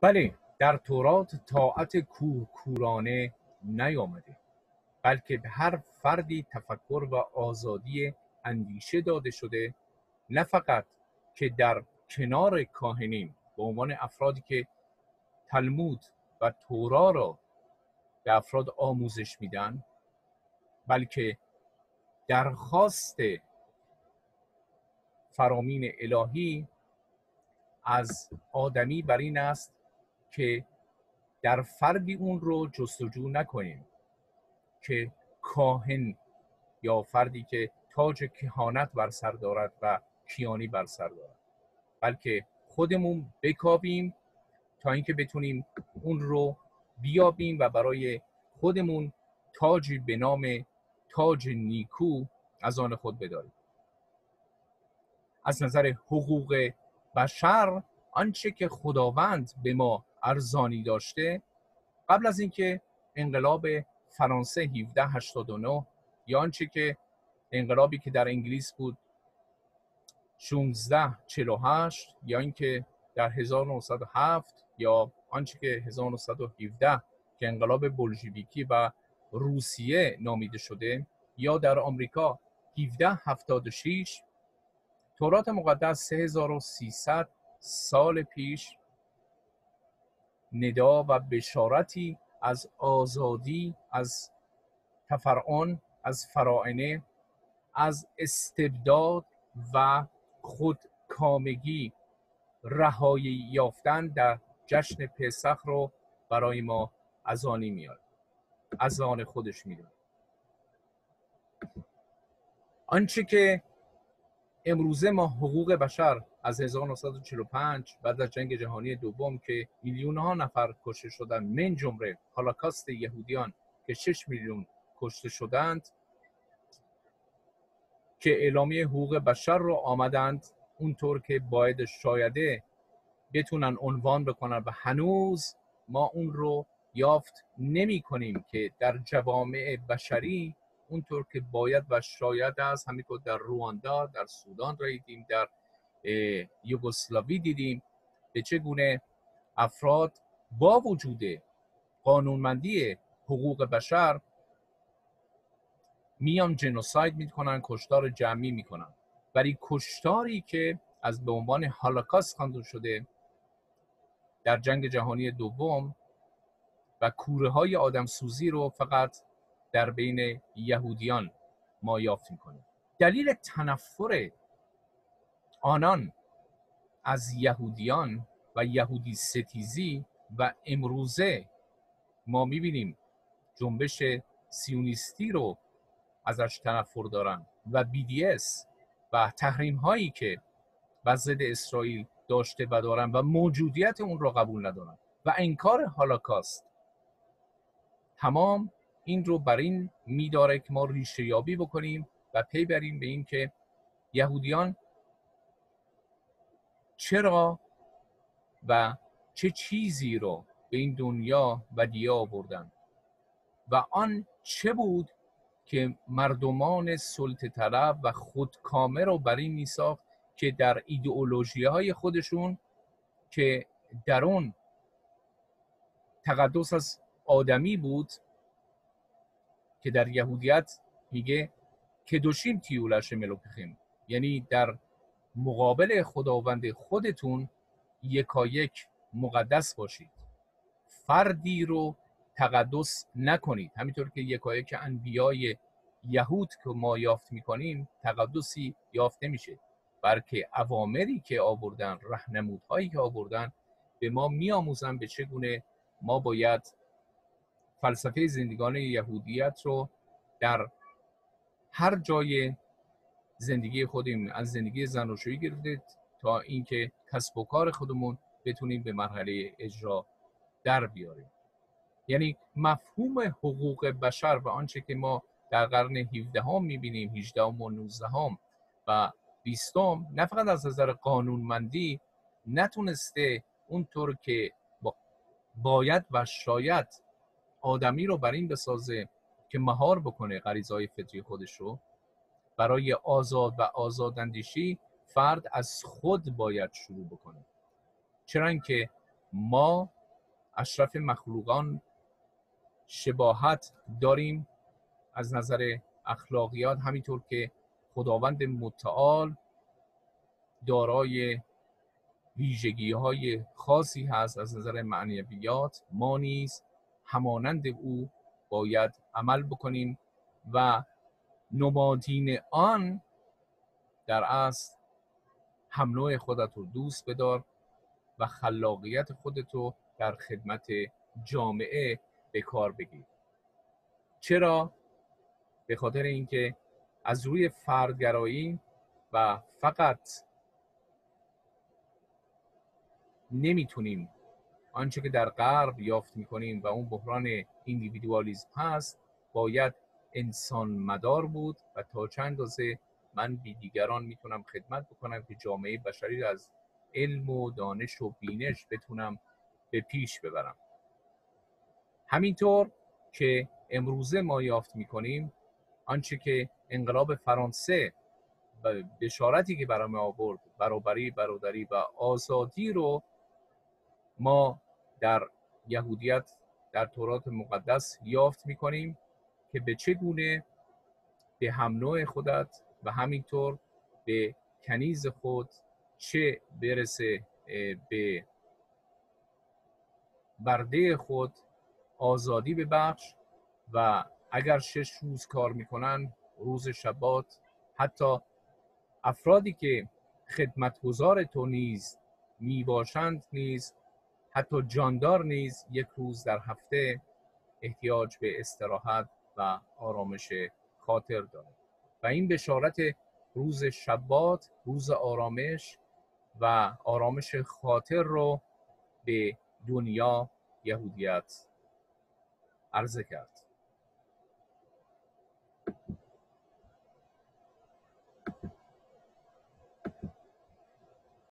بله در تورات طاعت کورکورانه نیامده بلکه به هر فردی تفکر و آزادی اندیشه داده شده نه فقط که در کنار کاهنین به عنوان افرادی که تلمود و تورا را به افراد آموزش میدن بلکه درخواست فرامین الهی از آدمی بر این است که در فردی اون رو جستجو نکنیم که کاهن یا فردی که تاج کهانت بر سر دارد و کیانی بر سر دارد. بلکه خودمون بکاویم تا اینکه بتونیم اون رو بیابیم و برای خودمون تاجی به نام تاج نیکو از آن خود بداریم. از نظر حقوق بشر آنچه که خداوند به ما ارزانی داشته قبل از اینکه انقلاب فرانسه 1789 یا آنچه که انقلابی که در انگلیس بود 1648 یا اینکه در 1907 یا آنچه که 1917 که انقلاب بلژیویکی و روسیه نامیده شده یا در آمریکا 1776 تورات مقدس 3300 سال پیش ندا و بشارتی از آزادی از تفرعون از فرائنه از استبداد و خودکامگی رهایی یافتن در جشن پسخ رو برای ما از آنی میاد از آن خودش می‌دونه. آنچه که امروزه ما حقوق بشر از 1945 بعد از جنگ جهانی دوم که میلیون ها نفر کشته شدن من جمله هولوکاست یهودیان که 6 میلیون کشته شدند که اعلامیه حقوق بشر رو آمدند اونطور که باید شایده بتونن عنوان بکنن و هنوز ما اون رو یافت نمی کنیم که در جوامع بشری اونطور که باید و شاید است همینطور در رواندا در سودان دیدیم در یوگسلاوی دیدیم به چگونه افراد با وجود قانونمندی حقوق بشر میان جنوساید می‌کنن کشتار جمعی می‌کنن. ولی کشتاری که از به عنوان هالوکاست خوانده شده در جنگ جهانی دوم و کوره های آدم سوزی رو فقط در بین یهودیان ما یافت می‌کنیم دلیل تنفر آنان از یهودیان و یهودی ستیزی و امروزه ما می‌بینیم جنبش سیونیستی رو ازش تنفر دارن و BDS و تحریم هایی که بر ضد اسرائیل داشته و دارن و موجودیت اون رو قبول ندارن. و انکار هالاکاست تمام این رو بر این میداره که ما ریشه یابی بکنیم و پی بریم به این که یهودیان چرا و چه چیزی رو به این دنیا و دیا آوردن و آن چه بود که مردمان سلطه طلب و خودکامه رو بر این میساخت که در ایدئولوژی های خودشون که در اون تقدس از آدمی بود که در یهودیت میگه که دوشیم تیولش ملوکخیم یعنی در مقابل خداوند خودتون یکایک مقدس باشید. فردی رو تقدس نکنید. همینطور که یکایک انبیای یهود که ما یافت می‌کنیم تقدسی یافت نمیشه. بلکه اوامری که آوردن رهنمودهایی که آوردن به ما میآموزن به چگونه ما باید فلسفه زندگان یهودیت رو در هر جای زندگی خودمون از زندگی زناشویی گرفته تا اینکه کسب و کار خودمون بتونیم به مرحله اجرا در بیاریم. یعنی مفهوم حقوق بشر و آنچه که ما در قرن 17 هم می‌بینیم 18 هم و 19 هم و 20 هم نه فقط از نظر قانونمندی نتونسته اونطور که باید و شاید آدمی رو بر این بسازه که مهار بکنه غریزهای فطری خودش رو برای آزاد و آزاداندیشی فرد از خود باید شروع بکنه. چرا اینکه ما اشرف مخلوقان شباهت داریم از نظر اخلاقیات همینطور که خداوند متعال دارای ویژگی های خاصی هست از نظر معنویات. ما نیز همانند او باید عمل بکنیم و نمادین آن در اصل هم نوع خودت رو دوست بدار و خلاقیت خودت رو در خدمت جامعه به کار بگیر. چرا؟ به خاطر اینکه از روی فردگرایی و فقط نمی‌تونیم آنچه که در غرب یافت می‌کنیم و اون بحران ایندیویدوالیزم هست باید انسان مدار بود و تا چند اندازه من بی دیگران می‌تونم خدمت بکنم که جامعه بشری از علم و دانش و بینش بتونم به پیش ببرم. همینطور که امروزه ما یافت می‌کنیم آنچه که انقلاب فرانسه بشارتی که برای ما آورد برابری برادری و آزادی رو ما در یهودیت در تورات مقدس یافت می‌کنیم که به چه گونه به هم نوع خودت و همینطور به کنیز خود چه برسه به برده خود آزادی ببخش و اگر شش روز کار می‌کنن روز شبات حتی افرادی که خدمتگزار تو نیز می‌باشند نیز حتی جاندار نیز یک روز در هفته احتیاج به استراحت و آرامش خاطر دارد. و این بشارت روز شبات روز آرامش و آرامش خاطر رو به دنیا یهودیت عرضه کرد.